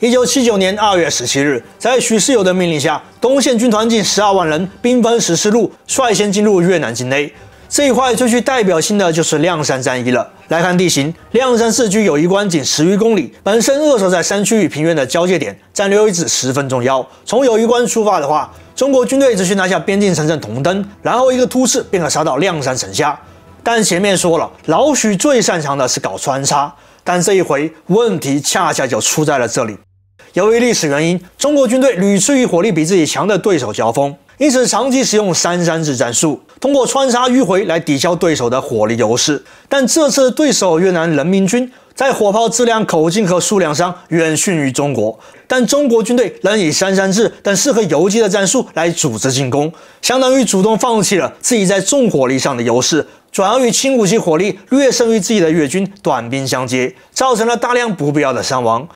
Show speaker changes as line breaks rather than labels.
一九七九年二月十七日，在许世友的命令下，东线军团近十二万人，兵分十四路，率先进入越南境内。这一块最具代表性的就是亮山战役了。来看地形，亮山市距友谊关仅十余公里，本身扼守在山区与平原的交界点，战略位置十分重要。从友谊关出发的话，中国军队只需拿下边境城镇同登，然后一个突刺便可杀到亮山城下。但前面说了，老许最擅长的是搞穿插，但这一回问题恰恰就出在了这里。由于历史原因，中国军队屡次与火力比自己强的对手交锋，因此长期使用三三制战术，通过穿插迂回来抵消对手的火力优势。但这次对手越南人民军在火炮质量、口径和数量上远逊于中国，但中国军队仍以三三制等适合游击的战术来组织进攻，相当于主动放弃了自己在重火力上的优势。转而与轻武器火力略胜于自己的越军短兵相接，造成了大量不必要的伤亡。